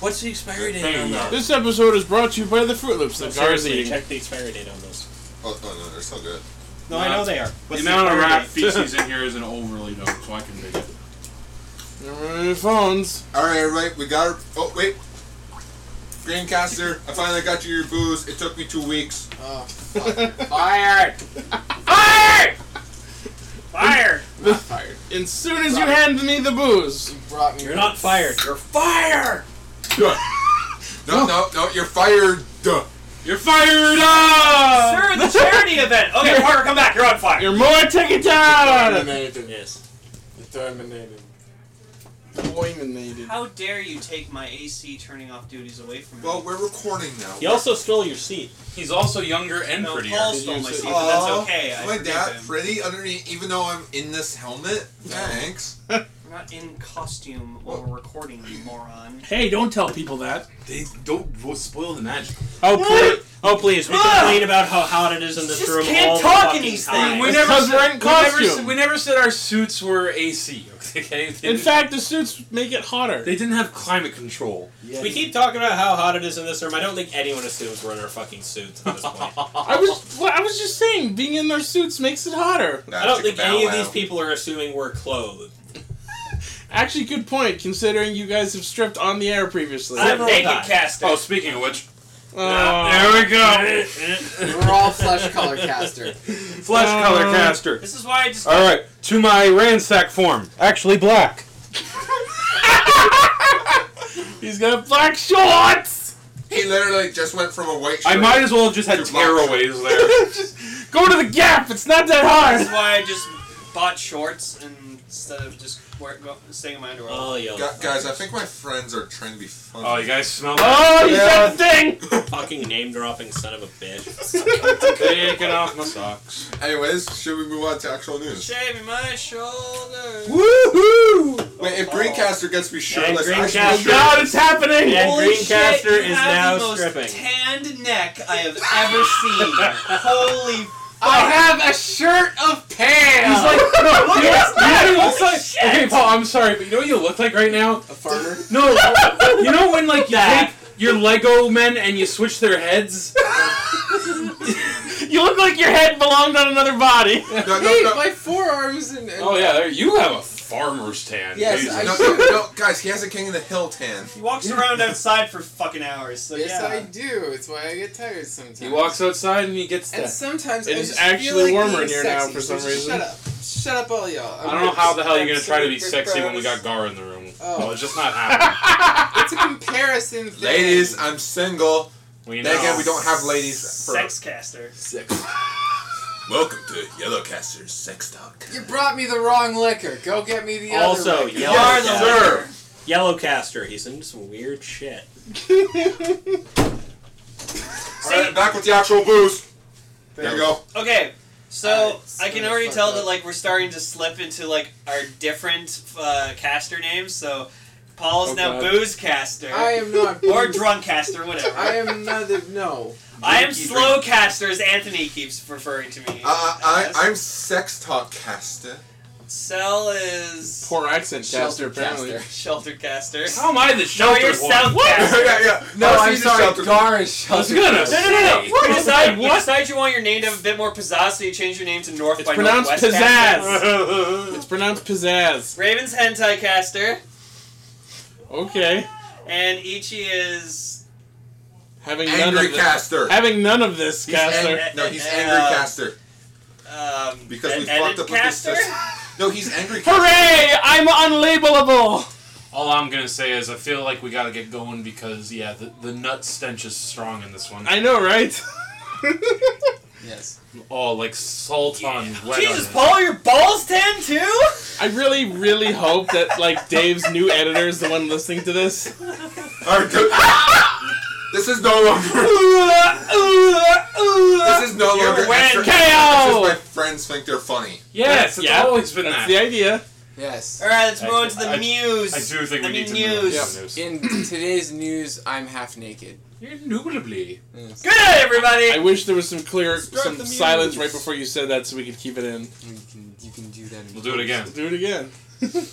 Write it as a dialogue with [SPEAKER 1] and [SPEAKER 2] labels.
[SPEAKER 1] What's the expiry date on
[SPEAKER 2] you go.
[SPEAKER 1] those?
[SPEAKER 3] This episode is brought to you by the Fruit Loops that Gar's
[SPEAKER 1] Seriously,
[SPEAKER 3] eating.
[SPEAKER 1] check the expiry date on those.
[SPEAKER 4] Oh, oh no, they're so good.
[SPEAKER 1] No, I know they are.
[SPEAKER 2] The
[SPEAKER 1] What's
[SPEAKER 2] amount of
[SPEAKER 1] expiry
[SPEAKER 2] rat
[SPEAKER 1] date?
[SPEAKER 2] feces in here isn't overly dope, so I can dig it.
[SPEAKER 3] Remember your phones.
[SPEAKER 4] All right, everybody, we got. Our, oh wait, Greencaster, I finally got you your booze. It took me two weeks.
[SPEAKER 5] Oh,
[SPEAKER 1] Fired! Fired! Fired!
[SPEAKER 5] not fired.
[SPEAKER 3] As soon as you hand me the booze.
[SPEAKER 5] You brought me.
[SPEAKER 1] You're not fired. You're fired!
[SPEAKER 4] No, no, no, you're fired. Duh.
[SPEAKER 2] You're fired up!
[SPEAKER 1] Sir, the charity event! Okay, Parker, come back. You're on fire.
[SPEAKER 3] You're more ticket out.
[SPEAKER 5] Terminated.
[SPEAKER 1] Yes.
[SPEAKER 5] Terminated.
[SPEAKER 3] Boyminated.
[SPEAKER 6] How dare you take my AC turning off duties away from me?
[SPEAKER 4] Well, we're recording now.
[SPEAKER 1] He also stole your seat.
[SPEAKER 2] He's also younger and
[SPEAKER 6] no,
[SPEAKER 2] prettier.
[SPEAKER 6] Paul stole my
[SPEAKER 3] say-
[SPEAKER 6] seat, but that's okay. I
[SPEAKER 4] My
[SPEAKER 6] forgive
[SPEAKER 4] dad,
[SPEAKER 6] him.
[SPEAKER 4] pretty underneath, even though I'm in this helmet. Thanks.
[SPEAKER 6] We're not in costume while we're recording, you moron.
[SPEAKER 3] Hey, don't tell people that.
[SPEAKER 2] They don't spoil the magic.
[SPEAKER 1] Oh, please. Oh, please. We complain ah! about how hot it is in this
[SPEAKER 6] Just
[SPEAKER 1] room
[SPEAKER 6] can't
[SPEAKER 1] all
[SPEAKER 6] talk in
[SPEAKER 1] fucking
[SPEAKER 6] these
[SPEAKER 1] time.
[SPEAKER 6] things.
[SPEAKER 2] We
[SPEAKER 3] It's
[SPEAKER 2] never,
[SPEAKER 3] 'cause
[SPEAKER 2] said,
[SPEAKER 3] we're in
[SPEAKER 2] we, never,
[SPEAKER 3] costume.
[SPEAKER 2] said- we never said our suits were AC. Okay. They
[SPEAKER 3] In
[SPEAKER 2] didn't-
[SPEAKER 3] fact, the suits make it hotter.
[SPEAKER 2] they didn't have climate control.
[SPEAKER 1] We keep talking about how hot it is in this room. I don't think anyone assumes we're in our fucking suits at this point.
[SPEAKER 3] I was well, I was just saying, being in their suits makes it hotter.
[SPEAKER 1] I don't think any of these people are assuming we're clothed.
[SPEAKER 3] Actually, good point, considering you guys have stripped on the air previously.
[SPEAKER 1] I'm
[SPEAKER 6] I'm naked
[SPEAKER 1] naked
[SPEAKER 6] caster.
[SPEAKER 2] Oh, speaking of which,
[SPEAKER 3] Oh.
[SPEAKER 2] there we go.
[SPEAKER 5] We're all flesh color caster.
[SPEAKER 2] Flesh
[SPEAKER 3] Uh,
[SPEAKER 2] color caster.
[SPEAKER 6] This is why I just.
[SPEAKER 2] All right, to my ransack form. Actually, black.
[SPEAKER 3] He's got black shorts.
[SPEAKER 4] He literally just went from a white shirt.
[SPEAKER 2] I might as well have just had
[SPEAKER 4] Your black
[SPEAKER 2] tearaways there.
[SPEAKER 3] just go to the Gap. It's not that
[SPEAKER 6] This is why I just bought shorts instead of just wear, go, staying in my underwear.
[SPEAKER 1] Oh, yo.
[SPEAKER 4] Gu- guys, I think my friends are trying to be funny.
[SPEAKER 2] Oh, you guys smell oh, that?
[SPEAKER 3] Oh, you
[SPEAKER 2] Yeah.
[SPEAKER 3] said the thing.
[SPEAKER 1] fucking name dropping son of a bitch.
[SPEAKER 2] Taking off my socks.
[SPEAKER 4] Anyways, should we move on to actual news?
[SPEAKER 6] Shaving my shoulders.
[SPEAKER 3] Woohoo!
[SPEAKER 4] Wait, if Greencaster gets me shirtless, I should be
[SPEAKER 1] Greencaster-
[SPEAKER 3] Oh
[SPEAKER 4] shirtless.
[SPEAKER 3] God, it's happening.
[SPEAKER 1] And
[SPEAKER 6] Holy
[SPEAKER 1] Greencaster
[SPEAKER 6] shit, you
[SPEAKER 1] is
[SPEAKER 6] have
[SPEAKER 1] now
[SPEAKER 6] the most
[SPEAKER 1] stripping.
[SPEAKER 6] tanned neck I have ever seen. Holy
[SPEAKER 5] I oh. have a shirt of pants.
[SPEAKER 2] He's like, no,
[SPEAKER 6] Look
[SPEAKER 2] you know,
[SPEAKER 6] at
[SPEAKER 2] what- you know what
[SPEAKER 6] that.
[SPEAKER 2] looks like?
[SPEAKER 6] Shit.
[SPEAKER 2] Okay, Paul, I'm sorry, but you know what you look like right now?
[SPEAKER 5] a farmer.
[SPEAKER 2] No, you know when like you
[SPEAKER 1] That.
[SPEAKER 2] take your Lego men and you switch their heads?
[SPEAKER 3] You look like your head belonged on another body.
[SPEAKER 4] No, no,
[SPEAKER 5] Hey,
[SPEAKER 4] no.
[SPEAKER 5] my forearms and. and
[SPEAKER 2] Oh yeah, there, you have a farmer's tan.
[SPEAKER 5] Yes,
[SPEAKER 2] Jesus.
[SPEAKER 5] I
[SPEAKER 4] No, no, no, guys, he has a King of the Hill tan.
[SPEAKER 6] He walks around outside for fucking hours. So
[SPEAKER 5] yes,
[SPEAKER 6] yeah.
[SPEAKER 5] I do. It's why I get tired sometimes.
[SPEAKER 2] He walks outside and he gets
[SPEAKER 5] And
[SPEAKER 2] that.
[SPEAKER 5] sometimes
[SPEAKER 3] It
[SPEAKER 5] I
[SPEAKER 3] is
[SPEAKER 5] just feel
[SPEAKER 3] actually
[SPEAKER 5] like
[SPEAKER 3] warmer
[SPEAKER 5] being
[SPEAKER 3] in here now
[SPEAKER 5] sexy,
[SPEAKER 3] for
[SPEAKER 5] so
[SPEAKER 3] some
[SPEAKER 5] just
[SPEAKER 3] reason.
[SPEAKER 5] Shut up. Shut up, all y'all.
[SPEAKER 2] I don't know how the hell you're gonna try to be sexy when we got Gar in the room.
[SPEAKER 5] Oh.
[SPEAKER 2] Well, it's just not oh. happening.
[SPEAKER 5] It's a comparison thing.
[SPEAKER 4] Ladies, I'm single.
[SPEAKER 2] We
[SPEAKER 4] Then again, we don't have ladies. For
[SPEAKER 6] Sex caster.
[SPEAKER 4] Sex. Welcome to Yellowcaster's Sex Talk.
[SPEAKER 5] You brought me the wrong liquor. Go get me the
[SPEAKER 1] Also,
[SPEAKER 5] other liquor.
[SPEAKER 1] yellow
[SPEAKER 6] Are the
[SPEAKER 1] caster. Yellowcaster. He's into some weird shit.
[SPEAKER 4] Alright, back with the actual booze. There you go.
[SPEAKER 6] Okay, so
[SPEAKER 5] Alright,
[SPEAKER 6] I can already tell
[SPEAKER 5] up.
[SPEAKER 6] that like we're starting to slip into like our different uh, caster names. So Paul's
[SPEAKER 3] Oh,
[SPEAKER 6] now
[SPEAKER 3] God.
[SPEAKER 6] Booze Caster
[SPEAKER 5] I am not.
[SPEAKER 6] or Drunk Caster, whatever.
[SPEAKER 5] I am neither. No.
[SPEAKER 6] I am
[SPEAKER 4] Drinky
[SPEAKER 6] Slow Caster, as Anthony keeps referring to me.
[SPEAKER 4] Uh, I, I'm Sex Talk Caster.
[SPEAKER 6] Cell is
[SPEAKER 3] Poor accent caster,
[SPEAKER 5] Shelter
[SPEAKER 3] apparently.
[SPEAKER 5] caster.
[SPEAKER 6] Shelter Caster.
[SPEAKER 2] How am I the shelter
[SPEAKER 6] No,
[SPEAKER 2] sheltered
[SPEAKER 6] you're
[SPEAKER 2] one?
[SPEAKER 6] South Caster.
[SPEAKER 4] yeah, yeah.
[SPEAKER 5] No,
[SPEAKER 4] Oh, so
[SPEAKER 5] I'm sorry.
[SPEAKER 4] sheltered-
[SPEAKER 5] Gar is
[SPEAKER 2] I was
[SPEAKER 5] shelter.
[SPEAKER 2] gonna
[SPEAKER 5] caster.
[SPEAKER 6] No, no, no, no.
[SPEAKER 2] What?
[SPEAKER 6] You decide, you
[SPEAKER 3] What?
[SPEAKER 6] decide you want your name to have a bit more pizzazz, so you change your name to North
[SPEAKER 3] It's
[SPEAKER 6] by
[SPEAKER 3] pronounced
[SPEAKER 6] Northwest Caster.
[SPEAKER 3] pizzazz. It's pronounced pizzazz.
[SPEAKER 6] Raven's Hentai Caster,
[SPEAKER 3] Okay.
[SPEAKER 6] and Ichi is.
[SPEAKER 3] Having none
[SPEAKER 4] Angry
[SPEAKER 3] of this.
[SPEAKER 4] Caster.
[SPEAKER 3] Having none of this,
[SPEAKER 4] He's
[SPEAKER 3] caster.
[SPEAKER 4] ang- no, he's
[SPEAKER 6] Uh,
[SPEAKER 4] Angry Caster.
[SPEAKER 6] Um,
[SPEAKER 4] Because we fucked up with
[SPEAKER 6] Caster?
[SPEAKER 4] this. No, he's Angry Caster.
[SPEAKER 3] Hooray! I'm unlabelable.
[SPEAKER 2] All I'm gonna say is I feel like we gotta get going because yeah, the, the nut stench is strong in this one.
[SPEAKER 3] I know, right?
[SPEAKER 5] Yes.
[SPEAKER 2] Oh, like salt on wet
[SPEAKER 6] Jesus,
[SPEAKER 2] onions.
[SPEAKER 6] Paul, your balls tan too?
[SPEAKER 3] I really, really hope that like Dave's new editor is the one listening to this.
[SPEAKER 4] Alright, good. This is no longer. This is no
[SPEAKER 6] You're
[SPEAKER 4] longer.
[SPEAKER 6] win.
[SPEAKER 4] extra-
[SPEAKER 3] KO.
[SPEAKER 4] It's just my friends think they're funny.
[SPEAKER 2] Yes, it's
[SPEAKER 3] Yeah,
[SPEAKER 2] always been
[SPEAKER 3] That's
[SPEAKER 2] that.
[SPEAKER 3] the idea.
[SPEAKER 5] Yes.
[SPEAKER 6] All right, let's move on to the
[SPEAKER 2] I-
[SPEAKER 6] muse.
[SPEAKER 2] I do think
[SPEAKER 6] I
[SPEAKER 2] we
[SPEAKER 6] mean
[SPEAKER 2] need to
[SPEAKER 6] news.
[SPEAKER 2] move
[SPEAKER 5] Yep.
[SPEAKER 2] on news.
[SPEAKER 5] In today's news, I'm half naked.
[SPEAKER 2] Indubitably.
[SPEAKER 5] Yes.
[SPEAKER 6] Good night, everybody.
[SPEAKER 3] I wish there was some clear,
[SPEAKER 6] Start
[SPEAKER 3] some silence right before you said that, so we could keep it in.
[SPEAKER 5] You can you can do that. in
[SPEAKER 2] We'll do it again.
[SPEAKER 3] Do it again.